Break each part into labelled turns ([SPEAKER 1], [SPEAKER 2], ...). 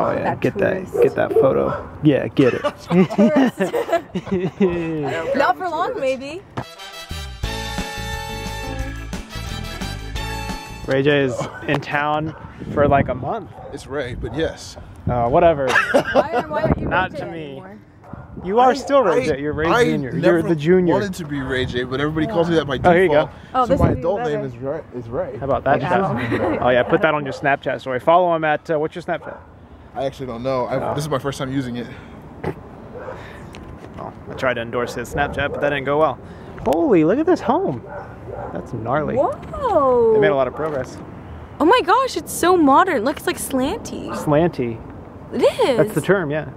[SPEAKER 1] Oh yeah,
[SPEAKER 2] That
[SPEAKER 1] get
[SPEAKER 2] tourist.
[SPEAKER 1] that, get that photo. Yeah, get it.
[SPEAKER 2] Not for long, maybe.
[SPEAKER 1] Ray J is in town for like a month.
[SPEAKER 3] It's Ray, but yes.
[SPEAKER 1] Uh, whatever.
[SPEAKER 2] Why, why aren't you
[SPEAKER 1] Not to me.
[SPEAKER 2] anymore?
[SPEAKER 1] You are still Ray J. You're Ray
[SPEAKER 3] I
[SPEAKER 1] Junior.
[SPEAKER 3] never
[SPEAKER 1] You're the junior.
[SPEAKER 3] wanted to be Ray J, but everybody calls me that by
[SPEAKER 1] Oh,
[SPEAKER 3] default.
[SPEAKER 1] here you go.
[SPEAKER 2] Oh,
[SPEAKER 3] so my adult name is Ray. Is Ray.
[SPEAKER 1] How about that?
[SPEAKER 2] Yeah.
[SPEAKER 1] Oh yeah, put that on your Snapchat story. Follow him at uh, what's your Snapchat?
[SPEAKER 3] I actually don't know. I,
[SPEAKER 1] Oh.
[SPEAKER 3] This is my first time using it.
[SPEAKER 1] Oh, I tried to endorse his Snapchat, but that didn't go well. Holy, look at this home. That's gnarly.
[SPEAKER 2] Whoa.
[SPEAKER 1] They made a lot of progress.
[SPEAKER 2] Oh my gosh, it's so modern. Look, it's like slanty.
[SPEAKER 1] Slanty.
[SPEAKER 2] It is.
[SPEAKER 1] That's the term, yeah.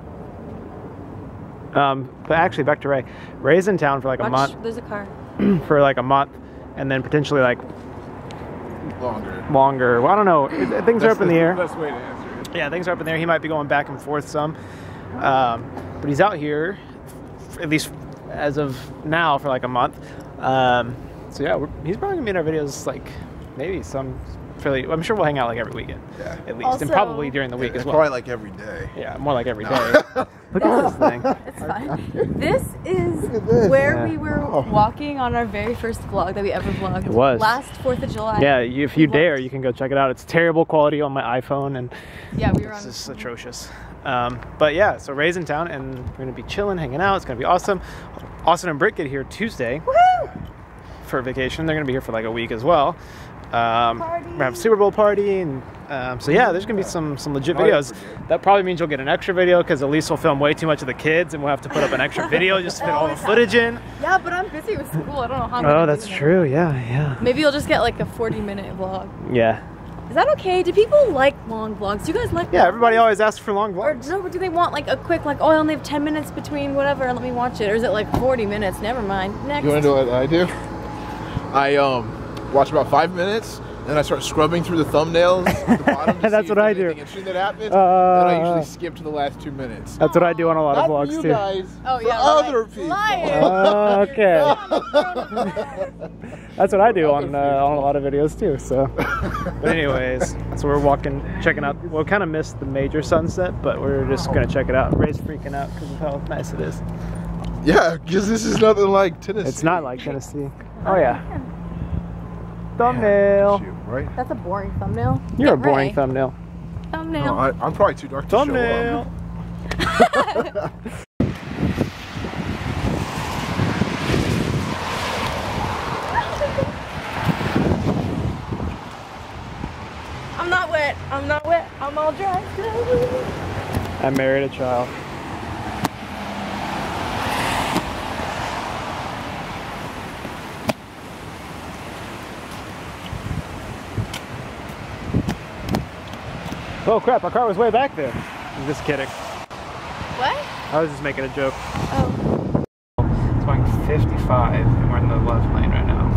[SPEAKER 1] Um, but actually, back to Ray. Ray's in town for like a month,
[SPEAKER 2] there's a car.
[SPEAKER 1] for like a month, and then potentially like
[SPEAKER 3] Longer.
[SPEAKER 1] longer. Well, I don't know. It- Things are up in the air.
[SPEAKER 3] Best way to answer it.
[SPEAKER 1] Yeah, things are up in there. He might be going back and forth some, um, but he's out here, at least as of now, for like a month. Um, so yeah, he's probably gonna be in our videos like maybe some fairly. I'm sure we'll hang out like every weekend,
[SPEAKER 3] Yeah.
[SPEAKER 1] at least,
[SPEAKER 2] Also-
[SPEAKER 1] and probably during the week
[SPEAKER 3] It's
[SPEAKER 1] as well.
[SPEAKER 3] probably like every day.
[SPEAKER 1] yeah, more like every day. Look at this thing.
[SPEAKER 2] It's fine. This is
[SPEAKER 3] this.
[SPEAKER 2] where
[SPEAKER 1] Yeah.
[SPEAKER 2] we were
[SPEAKER 3] Oh.
[SPEAKER 2] walking on our very first vlog that we ever vlogged.
[SPEAKER 1] It was.
[SPEAKER 2] Last 4th of July.
[SPEAKER 1] Yeah, you, if you
[SPEAKER 2] We
[SPEAKER 1] dare, you can go check it out. It's terrible quality on my iPhone, and
[SPEAKER 2] Yeah, we were
[SPEAKER 1] This
[SPEAKER 2] on.
[SPEAKER 1] is atrocious. Um, but yeah, so Ray's in town and we're gonna be chilling, hanging out. It's gonna be awesome. Austin and Britt get here Tuesday for vacation. They're gonna be here for like a week as well. Um, we're gonna have a Super Bowl party, and um, so yeah, there's gonna be some some legit videos. That probably means you'll get an extra video because Elyse will film way too much of the kids, and we'll have to put up an extra video just to fit all the footage in.
[SPEAKER 2] Yeah, but I'm busy with school. I don't know how I'm
[SPEAKER 1] Oh, that's
[SPEAKER 2] do that.
[SPEAKER 1] true. Yeah, yeah,
[SPEAKER 2] Maybe you'll just get like a 40 minute vlog.
[SPEAKER 1] yeah,
[SPEAKER 2] Is that okay? Do people like long vlogs? Do you guys like
[SPEAKER 1] yeah.
[SPEAKER 2] long
[SPEAKER 1] Everybody
[SPEAKER 2] vlogs?
[SPEAKER 1] always asks for long vlogs.
[SPEAKER 2] no, do they want like a quick, like, oh, I only have 10 minutes between whatever, and let me watch it? Or is it like 40 minutes? Never mind. Next.
[SPEAKER 3] You want to do what I do? I um watch about five minutes, then I start scrubbing through the thumbnails. At the bottom to
[SPEAKER 1] That's
[SPEAKER 3] see
[SPEAKER 1] what
[SPEAKER 3] if
[SPEAKER 1] I do.
[SPEAKER 3] Interesting that happens.
[SPEAKER 1] Uh,
[SPEAKER 3] then I usually skip to the last two minutes.
[SPEAKER 1] That's what I do on a lot
[SPEAKER 3] Not
[SPEAKER 1] of vlogs
[SPEAKER 3] you
[SPEAKER 1] too.
[SPEAKER 3] guys.
[SPEAKER 2] Oh,
[SPEAKER 3] for
[SPEAKER 2] yeah,
[SPEAKER 3] other people.
[SPEAKER 2] liar.
[SPEAKER 1] Oh, okay. That's what I do on uh, on a lot of videos too. So, but anyways, so we're walking, checking out. We'll kind of missed the major sunset, but we're just gonna check it out. Ray's freaking out because of how nice it is.
[SPEAKER 3] Yeah, because this is nothing like Tennessee.
[SPEAKER 1] It's not like Tennessee. Oh yeah. Thumbnail.
[SPEAKER 3] Shoot, right?
[SPEAKER 2] That's a boring thumbnail.
[SPEAKER 1] You're a boring
[SPEAKER 2] Ray.
[SPEAKER 1] thumbnail.
[SPEAKER 2] Thumbnail.
[SPEAKER 3] No, I, I'm probably too dark to show
[SPEAKER 1] Thumbnail.
[SPEAKER 3] up.
[SPEAKER 2] I'm not wet. I'm not wet. I'm all dry.
[SPEAKER 1] I married a child. Oh crap! Our car was way back there. I'm just kidding.
[SPEAKER 2] What?
[SPEAKER 1] I was just making a joke.
[SPEAKER 2] Oh.
[SPEAKER 1] It's going 55, and we're in the left lane right now.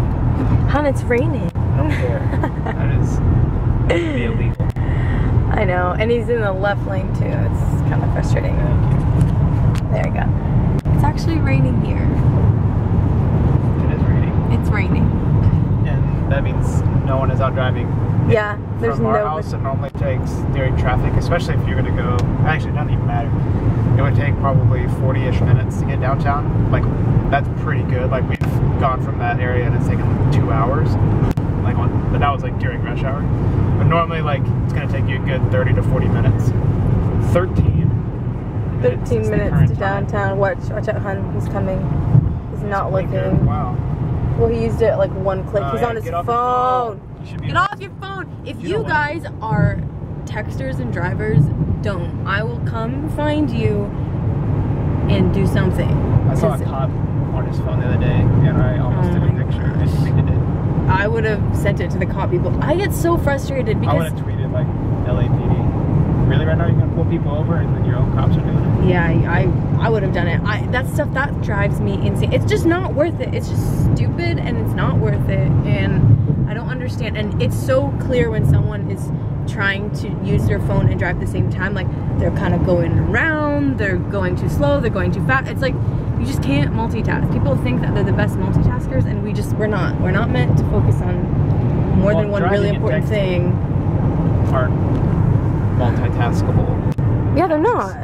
[SPEAKER 2] Hon, it's raining.
[SPEAKER 1] I don't care. that is that be illegal.
[SPEAKER 2] I know. And he's in the left lane too. It's kind of frustrating. There you go. It's actually raining here.
[SPEAKER 1] It is raining,
[SPEAKER 2] It's raining.
[SPEAKER 1] and that means no one is out driving
[SPEAKER 2] Yeah. There's
[SPEAKER 1] from our
[SPEAKER 2] no.
[SPEAKER 1] house. It normally takes during traffic, especially if you're going to go. Actually, it doesn't even matter. It would take probably 40-ish minutes to get downtown. Like that's pretty good. Like we've gone from that area and it's taken like two hours. Like on, but that was like during rush hour. But normally, like it's going to take you a good 30 to 40 minutes. 13.
[SPEAKER 2] 13
[SPEAKER 1] since the
[SPEAKER 2] minutes
[SPEAKER 1] current
[SPEAKER 2] to
[SPEAKER 1] time.
[SPEAKER 2] downtown. Watch, watch out, hun. He's coming. He's not looking.
[SPEAKER 1] Wow.
[SPEAKER 2] Well, he used it like one click.
[SPEAKER 1] Oh,
[SPEAKER 2] He's
[SPEAKER 1] yeah,
[SPEAKER 2] on his phone.
[SPEAKER 1] You should be
[SPEAKER 2] Get off your phone. If
[SPEAKER 1] You
[SPEAKER 2] you, guys are texters and drivers, don't. I will come find you and do something.
[SPEAKER 1] I saw a cop on his phone the other day, and I almost
[SPEAKER 2] Oh
[SPEAKER 1] took a oh
[SPEAKER 2] my
[SPEAKER 1] picture. I didn't mean.
[SPEAKER 2] I would have sent it to the cop people. I get so frustrated because
[SPEAKER 1] I would have tweeted like LAPD. Really, right now you're gonna pull people over, and then your own cops are doing it.
[SPEAKER 2] yeah, I I would have done it. I that stuff that drives me insane. It's just not worth it. It's just stupid and it's not worth it. And I understand. And it's so clear when someone is trying to use their phone and drive at the same time. Like they're kind of going around. They're going too slow. They're going too fast. It's like you just can't multitask. People think that they're the best multitaskers, and we just we're not. We're not meant to focus on more
[SPEAKER 1] Well,
[SPEAKER 2] than one really important thing.
[SPEAKER 1] Aren't multitaskable.
[SPEAKER 2] Yeah, they're not.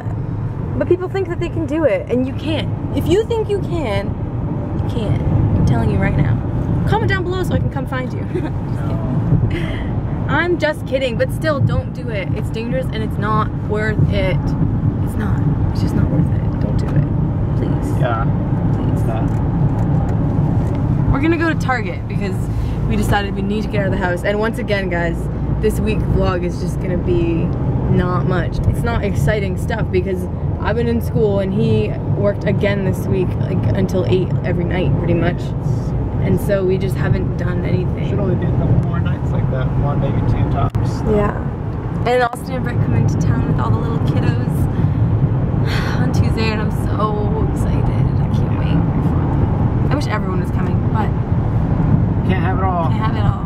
[SPEAKER 2] But people think that they can do it, and you can't. If you think you can, you can't. I'm telling you right now. Comment down below so I can come find you. I'm just kidding, but still, don't do it. It's dangerous and it's not worth it. It's not. It's just not worth it. Don't do it. Please.
[SPEAKER 1] Yeah.
[SPEAKER 2] Please. We're gonna go to Target because we decided we need to get out of the house. And once again, guys, this week vlog is just gonna be not much. It's not exciting stuff because I've been in school and he worked again this week, like until eight every night, pretty much. And so we just haven't done anything.
[SPEAKER 1] Should only do a couple more nights like that. One, maybe two tops.
[SPEAKER 2] Yeah. And Austin and Brett come into town with all the little kiddos on Tuesday, and I'm so excited. I can't wait. I wish everyone was coming, but
[SPEAKER 1] Can't have it all.
[SPEAKER 2] can't have it all.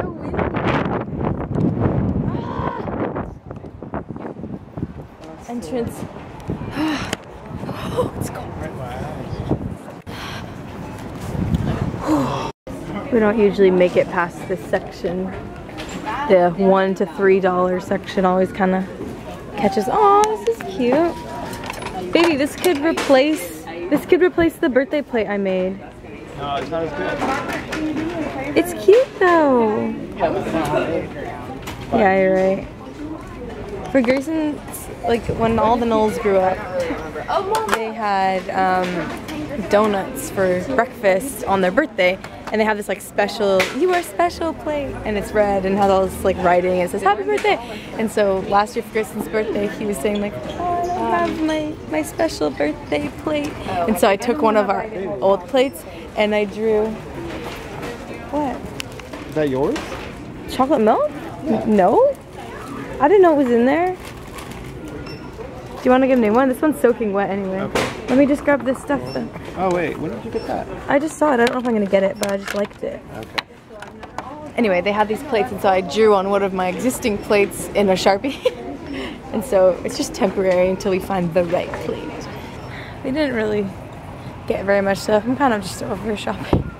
[SPEAKER 2] So. Ah. Entrance. oh, it's cold. We don't usually make it past this section. The one to three dollar section always kind of catches. Oh, this is cute. Baby, this could replace this could replace the birthday plate I made.
[SPEAKER 1] No, it's not as good.
[SPEAKER 2] It's cute though. Yeah, you're right. For Grayson's, like when all the Nulls grew up, they had um, donuts for breakfast on their birthday, and they have this like special "You are special" plate, and it's red and has all this like writing. And it says "Happy Birthday." And so last year for Grayson's birthday, he was saying like, "Oh, I have my my special birthday plate." And so I took one of our old plates and I drew what
[SPEAKER 1] Is that yours?
[SPEAKER 2] chocolate milk? No, I didn't know it was in there. Do you want to give me one? This one's soaking wet anyway.
[SPEAKER 1] Okay.
[SPEAKER 2] Let me just grab this stuff then.
[SPEAKER 1] Oh wait, when did you get that?
[SPEAKER 2] I just saw it. I don't know if I'm gonna get it, but I just liked it.
[SPEAKER 1] Okay.
[SPEAKER 2] Anyway, they had these plates, and so I drew on one of my existing plates in a sharpie. and so it's just temporary until we find the right plate. We didn't really get very much stuff. I'm kind of just over shopping.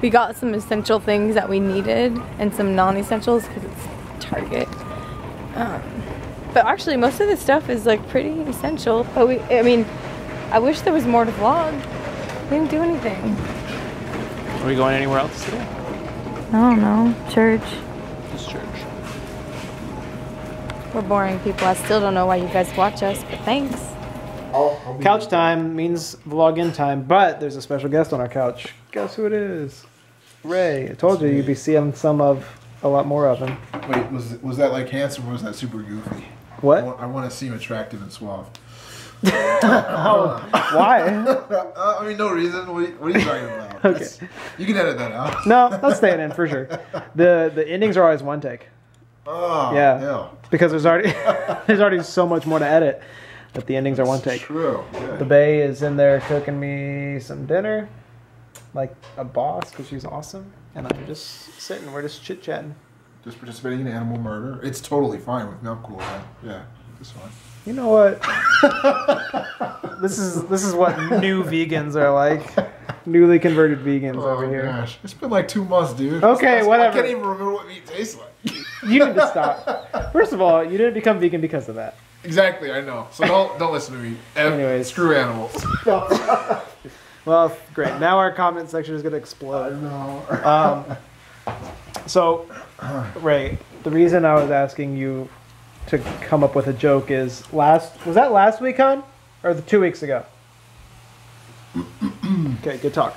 [SPEAKER 2] We got some essential things that we needed and some non-essentials because it's Target. Um, but actually, most of the stuff is like pretty essential. But we, I mean, I wish there was more to vlog. We didn't do anything.
[SPEAKER 1] Are we going anywhere else today?
[SPEAKER 2] I don't know. Church.
[SPEAKER 1] Just church.
[SPEAKER 2] We're boring people. I still don't know why you guys watch us, but thanks.
[SPEAKER 1] Couch time means vlog in time, but there's a special guest on our couch. Guess who it is? Ray. I told you you'd be seeing some of a lot more of him.
[SPEAKER 3] Wait, was was that like handsome or was that super goofy? I
[SPEAKER 1] What?
[SPEAKER 3] want, I want to seem attractive and suave.
[SPEAKER 1] Why?
[SPEAKER 3] Uh, I mean, no reason. What are you, what are you talking about?
[SPEAKER 1] Okay.
[SPEAKER 3] That's- You can edit that out.
[SPEAKER 1] No, that's staying in for sure. The the endings are always one take
[SPEAKER 3] Oh,
[SPEAKER 1] Yeah.
[SPEAKER 3] yeah.
[SPEAKER 1] because there's already there's already so much more to edit that the endings are one take.
[SPEAKER 3] True. Yeah.
[SPEAKER 1] The Bay is in there cooking me some dinner, like a boss, because she's awesome. And I'm just sitting, we're just chit chatting.
[SPEAKER 3] Just participating in animal murder. It's totally fine with me. I'm cool with that. Yeah, it's fine.
[SPEAKER 1] You know what? this is this is what new vegans are like. Newly converted vegans
[SPEAKER 3] Oh
[SPEAKER 1] over here.
[SPEAKER 3] gosh, it's been like two months, dude.
[SPEAKER 1] Okay,
[SPEAKER 3] I
[SPEAKER 1] whatever.
[SPEAKER 3] can't even remember what meat tastes like.
[SPEAKER 1] You need to stop. First of all, you didn't become vegan because of that.
[SPEAKER 3] exactly, I know. So don't don't listen to me.
[SPEAKER 1] Anyways.
[SPEAKER 3] screw animals.
[SPEAKER 1] Well, great. Now our comment section is gonna explode.
[SPEAKER 3] No.
[SPEAKER 1] Um, so, Ray, the reason I was asking you to come up with a joke is last was that last week, on or the two weeks ago? okay, good talk.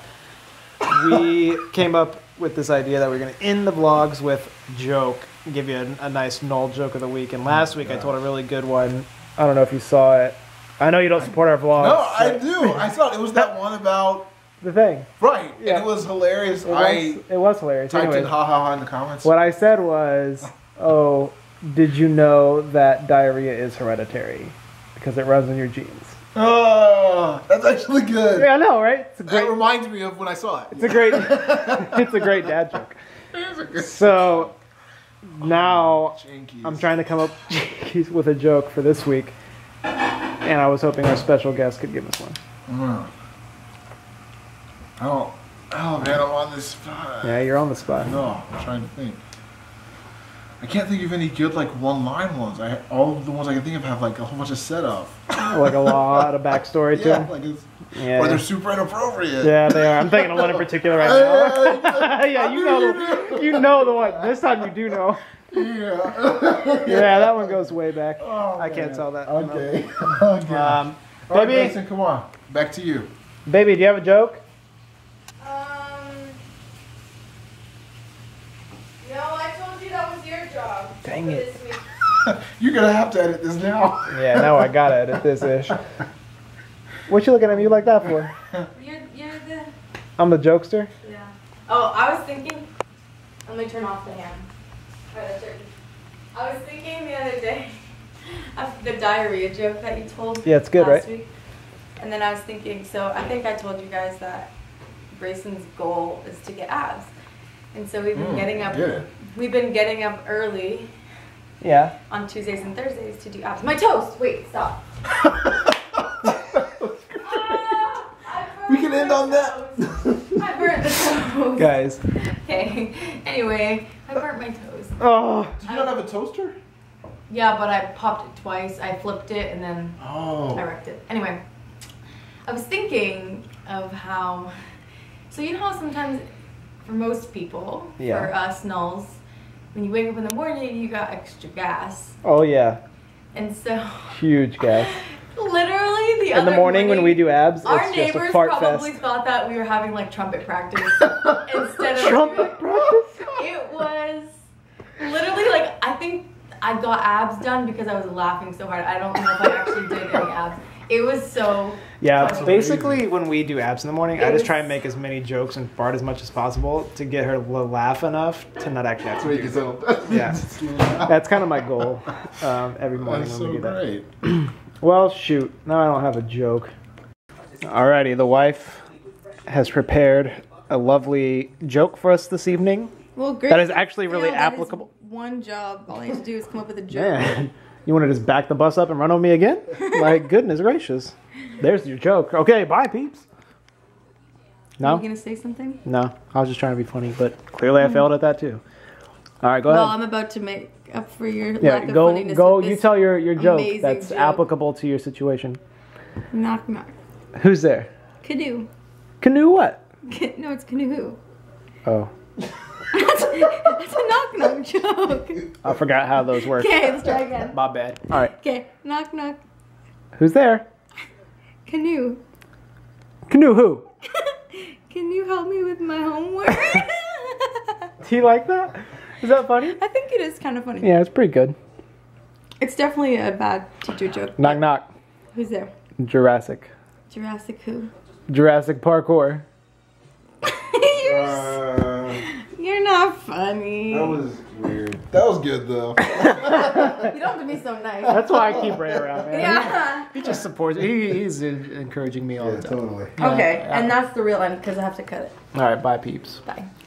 [SPEAKER 1] We came up with this idea that we are going to end the vlogs with joke, give you a, a nice null joke of the week. And last oh, week I told a really good one. I don't know if you saw it. I know you don't support our vlogs.
[SPEAKER 3] No, I do. I saw it It was that one about
[SPEAKER 1] The thing.
[SPEAKER 3] right,
[SPEAKER 1] Yeah.
[SPEAKER 3] it was hilarious.
[SPEAKER 1] It was,
[SPEAKER 3] I
[SPEAKER 1] it was hilarious.
[SPEAKER 3] typed
[SPEAKER 1] Anyways.
[SPEAKER 3] in ha ha ha in the comments.
[SPEAKER 1] What I said was, "Oh, did you know that diarrhea is hereditary because it runs in your genes?"
[SPEAKER 3] Oh, that's actually good.
[SPEAKER 1] Yeah, I know, right? It's a
[SPEAKER 3] That
[SPEAKER 1] great,
[SPEAKER 3] reminds me of when I saw it.
[SPEAKER 1] it's a great, it's a great dad joke.
[SPEAKER 3] It's a good-
[SPEAKER 1] So now
[SPEAKER 3] Jinkies.
[SPEAKER 1] I'm trying to come up with a joke for this week, and I was hoping our special guest could give us one.
[SPEAKER 3] Mm. Oh, oh man, I'm on this spot.
[SPEAKER 1] Yeah, you're on the spot.
[SPEAKER 3] No, I'm trying to think. I can't think of any good like one-line ones. I all the ones I can think of have like a whole bunch of setup.
[SPEAKER 1] like a lot of backstory to
[SPEAKER 3] Yeah,
[SPEAKER 1] them.
[SPEAKER 3] like it's,
[SPEAKER 1] Yeah.
[SPEAKER 3] or they're super inappropriate.
[SPEAKER 1] Yeah, they are. I'm thinking of one in particular right now. yeah, you know, the, you know the one. This time you do know.
[SPEAKER 3] Yeah.
[SPEAKER 1] Yeah, that one goes way back.
[SPEAKER 3] Oh,
[SPEAKER 1] I can't tell that.
[SPEAKER 3] Okay. okay.
[SPEAKER 1] Um,
[SPEAKER 3] All right,
[SPEAKER 1] baby,
[SPEAKER 3] Mason, come on. Back to you.
[SPEAKER 1] baby, do you have a joke?
[SPEAKER 2] Um. No, I told you that was your job.
[SPEAKER 1] Dang it.
[SPEAKER 3] You're gonna have to edit this now.
[SPEAKER 1] Yeah, now I gotta edit this ish. What you looking at me like that for?
[SPEAKER 2] You're, you're the.
[SPEAKER 1] I'm the jokester.
[SPEAKER 2] Yeah. Oh, I was thinking. Let me turn off the ham. Or the turkey. I was thinking the other day of the diarrhea joke that you told.
[SPEAKER 1] Yeah, it's good,
[SPEAKER 2] last
[SPEAKER 1] right?
[SPEAKER 2] Week. And then I was thinking, so I think I told you guys that Grayson's goal is to get abs. And so we've been
[SPEAKER 3] Mm,
[SPEAKER 2] getting up.
[SPEAKER 3] good.
[SPEAKER 2] We've been getting up early
[SPEAKER 1] Yeah.
[SPEAKER 2] on Tuesdays and Thursdays to do abs. My toast. Wait, stop.
[SPEAKER 3] We can end on that.
[SPEAKER 2] I burnt the toast.
[SPEAKER 1] Guys.
[SPEAKER 2] Okay. Anyway, I burnt my toast.
[SPEAKER 1] Oh.
[SPEAKER 3] Did you not have a toaster?
[SPEAKER 2] Yeah, but I popped it twice. I flipped it and then
[SPEAKER 3] Oh.
[SPEAKER 2] I wrecked it. Anyway, I was thinking of how. So you know how sometimes, for most people,
[SPEAKER 1] Yeah.
[SPEAKER 2] for us nulls, when you wake up in the morning, you got extra gas,
[SPEAKER 1] Oh yeah.
[SPEAKER 2] and so
[SPEAKER 1] Huge gas.
[SPEAKER 2] literally the
[SPEAKER 1] In
[SPEAKER 2] other
[SPEAKER 1] the morning when we do abs,
[SPEAKER 2] Our
[SPEAKER 1] it's just a
[SPEAKER 2] neighbors probably
[SPEAKER 1] fest.
[SPEAKER 2] thought that we were having like trumpet practice instead of
[SPEAKER 1] Trumpet practice?
[SPEAKER 2] It was literally like I think I got abs done because I was laughing so hard. I don't know if I actually did any abs. It was so
[SPEAKER 1] Yeah,
[SPEAKER 2] funny.
[SPEAKER 1] basically when we do abs in the morning, I
[SPEAKER 2] It
[SPEAKER 1] just try and make as many jokes and fart as much as possible to get her to laugh enough to not actually have to
[SPEAKER 3] Make
[SPEAKER 1] do
[SPEAKER 3] yourself.
[SPEAKER 1] Yeah. That's kind of my goal um, every morning
[SPEAKER 3] That's
[SPEAKER 1] when we
[SPEAKER 3] so
[SPEAKER 1] do that.
[SPEAKER 3] great.
[SPEAKER 1] Well, shoot. Now I don't have a joke. Alrighty, the wife has prepared a lovely joke for us this evening.
[SPEAKER 2] well great.
[SPEAKER 1] That is actually really applicable.
[SPEAKER 2] one job. All I have to do is come up with a joke.
[SPEAKER 1] Man, you want to just back the bus up and run on me again? My goodness gracious. There's your joke. Okay, bye, peeps. No?
[SPEAKER 2] Are you gonna say something?
[SPEAKER 1] No, I was just trying to be funny, but clearly I failed at that too. All right, go
[SPEAKER 2] Well,
[SPEAKER 1] ahead.
[SPEAKER 2] I'm about to make up for your
[SPEAKER 1] Yeah,
[SPEAKER 2] lack of
[SPEAKER 1] go,
[SPEAKER 2] funniness.
[SPEAKER 1] go. You tell your, your joke that's
[SPEAKER 2] joke.
[SPEAKER 1] applicable to your situation.
[SPEAKER 2] Knock knock.
[SPEAKER 1] Who's there?
[SPEAKER 2] Canoe.
[SPEAKER 1] Canoe what?
[SPEAKER 2] No, it's canoe. Who.
[SPEAKER 1] Oh,
[SPEAKER 2] That's, that's a knock knock joke.
[SPEAKER 1] I forgot how those work.
[SPEAKER 2] Okay, let's try again.
[SPEAKER 1] My bad. All right,
[SPEAKER 2] Okay, knock knock.
[SPEAKER 1] who's there?
[SPEAKER 2] Canoe.
[SPEAKER 1] Canoe who?
[SPEAKER 2] Can you help me with my homework?
[SPEAKER 1] Do you like that? Is that funny?
[SPEAKER 2] I think it is kind of funny.
[SPEAKER 1] Yeah, it's pretty good.
[SPEAKER 2] It's definitely a bad teacher joke.
[SPEAKER 1] Knock knock.
[SPEAKER 2] Who's there?
[SPEAKER 1] Jurassic.
[SPEAKER 2] Jurassic who?
[SPEAKER 1] Jurassic Parkour.
[SPEAKER 2] you're,
[SPEAKER 3] Uh,
[SPEAKER 2] you're not funny.
[SPEAKER 3] that was weird. That was good though.
[SPEAKER 2] you don't have to be so nice.
[SPEAKER 1] That's why I keep Ray around, man.
[SPEAKER 2] yeah.
[SPEAKER 1] He just supports. He, he's encouraging me all
[SPEAKER 3] yeah,
[SPEAKER 1] the time.
[SPEAKER 3] totally.
[SPEAKER 2] Okay,
[SPEAKER 1] Yeah.
[SPEAKER 2] and that's the real end because I have to cut it.
[SPEAKER 1] All right, bye, peeps.
[SPEAKER 2] Bye.